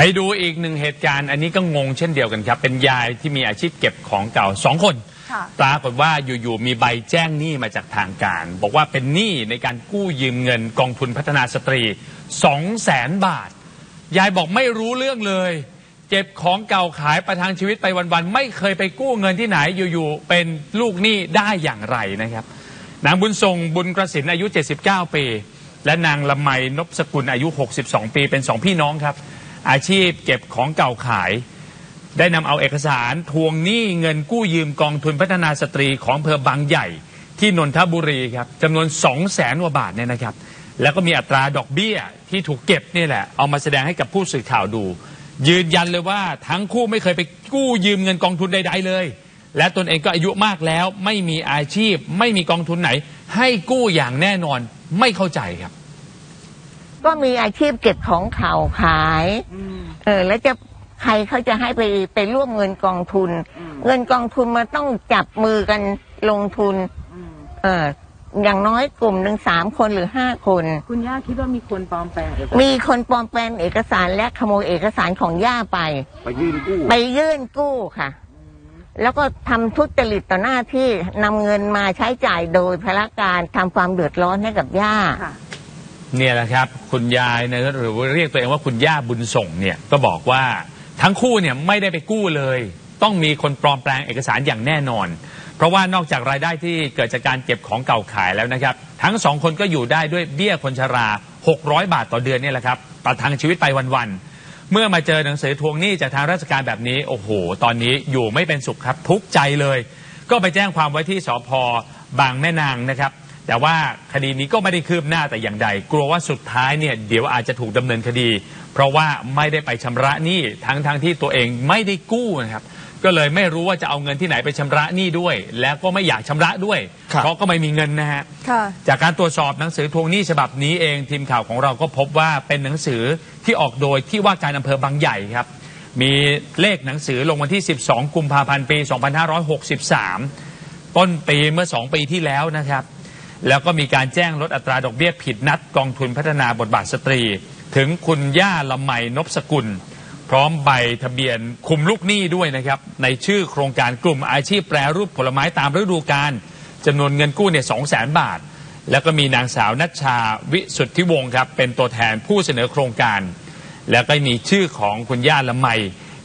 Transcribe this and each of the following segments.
ไปดูอีกหนึ่งเหตุการณ์อันนี้ก็งงเช่นเดียวกันครับ เป็นยายที่มีอาชีพเก็บของเก่าสองคนค่ะปรากฏว่าอยู่ๆมีใบแจ้งหนี้มาจากทางการ บอกว่าเป็นหนี้ในการกู้ยืมเงินกองทุนพัฒนาสตรี2 0 0แสนบาท ยายบอกไม่รู้เรื่องเลย เก็บของเก่าขายประทังชีวิตไปวันๆไม่เคยไปกู้เงินที่ไหนอยู่ๆเป็นลูกหนี้ได้อย่างไรนะครับนางบุญทรงบุญกระสินอายุ 79 ปี และนางละไมนพสกุลอายุ 62 ปี เป็นสองพี่น้องครับ อาชีพเก็บของเก่าขาย ได้นำเอาเอกสารทวงหนี้เงินกู้ยืมกองทุนพัฒนาสตรีของอำเภอบางใหญ่ที่นนทบุรีครับจำนวน 2 0 0แสนกว่าบาทเนี่ยนะครับ แล้วก็มีอัตราดอกเบี้ยที่ถูกเก็บนี่แหละ เอามาแสดงให้กับผู้สื่อข่าวดู ยืนยันเลยว่าทั้งคู่ไม่เคยไปกู้ยืมเงินกองทุนใด ๆ เลย และตนเองก็อายุมากแล้ว ไม่มีอาชีพ ไม่มีกองทุนไหน ให้กู้อย่างแน่นอนไม่เข้าใจครับ ก็มีอาชีพเก็บของเข่าขาย เออ แล้วจะใครเขาจะให้ไปไปร่วมเงินกองทุน เงินกองทุนมันต้องจับมือกันลงทุน เอออย่างน้อยกลุ่มหนึ่งสามคนหรือห้าคน คุณย่าคิดว่ามีคนปลอมแปลงเอกสารมีคนปลอมแปลงเอกสารและขโมยเอกสารของย่าไป ไปยื่นกู้ไปยื่นกู้ค่ะ แล้วก็ทำทุจริตต่อหน้าที่นำเงินมาใช้จ่ายโดยพละการทำความเดือดร้อนให้กับย่า ค่ะ เนี่ยแหละครับ คุณยายนะหรือว่าเรียกตัวเองว่าคุณย่าบุญส่งเนี่ยก็บอกว่าทั้งคู่เนี่ยไม่ได้ไปกู้เลย ต้องมีคนปลอมแปลงเอกสารอย่างแน่นอน เพราะว่านอกจากรายได้ที่เกิดจากการเก็บของเก่าขายแล้วนะครับ ทั้งสองคนก็อยู่ได้ด้วยเบี้ยคนชรา 600 บาทต่อเดือนเนี่ยแหละครับประทังชีวิตไปวันๆเมื่อมาเจอหนังสือทวงหนี้จากทางราชการแบบนี้โอ้โห ตอนนี้อยู่ไม่เป็นสุขครับทุกใจเลย ก็ไปแจ้งความไว้ที่สพบางแม่นางนะครับ แต่ว่าคดีนี้ก็ไม่ได้คืบหน้าแต่อย่างใด กลัวว่าสุดท้ายเนี่ยเดี๋ยวอาจจะถูกดำเนินคดี เพราะว่าไม่ได้ไปชำระหนี้ทั้งทั้งที่ตัวเองไม่ได้กู้นะครับ ก็เลยไม่รู้ว่าจะเอาเงินที่ไหนไปชำระหนี้ด้วย แล้วก็ไม่อยากชำระด้วย ครับ เพราะก็ไม่มีเงินนะฮะ ค่ะ จากการตรวจสอบหนังสือทวงหนี้ฉบับนี้เองทีมข่าวของเราก็พบว่าเป็นหนังสือที่ออกโดยที่ว่าการอำเภอบางใหญ่ครับ มีเลขหนังสือลงวันที่ 12 กุมภาพันธ์ปี 2563 ต้นปีเมื่อ 2 ปีที่แล้วนะครับ แล้วก็มีการแจ้งลดอัตราดอกเบี้ยผิดนัดกองทุนพัฒนาบทบาทสตรี ถึงคุณย่าละไมนพสกุล พร้อมใบทะเบียนคุมลูกหนี้ด้วยนะครับ ในชื่อโครงการกลุ่มอาชีพแปรรูปผลไม้ตามฤดูกาลจำนวนเงินกู้เนี่ยสองแสนบาท แล้วก็มีนางสาวนัชชาวิสุทธิวงศ์ครับเป็นตัวแทนผู้เสนอโครงการ แล้วก็มีชื่อของคุณย่าละไม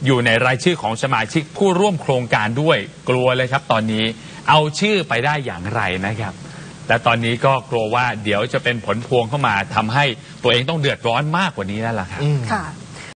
อยู่ในรายชื่อของสมาชิกผู้ร่วมโครงการด้วยกลัวเลยครับ ตอนนี้เอาชื่อไปได้อย่างไรนะครับ แต่ตอนนี้ก็กลัวว่าเดี๋ยวจะเป็นผลพวงเข้ามาทำให้ตัวเองต้องเดือดร้อนมากกว่านี้นั่นแหละครับอืมค่ะ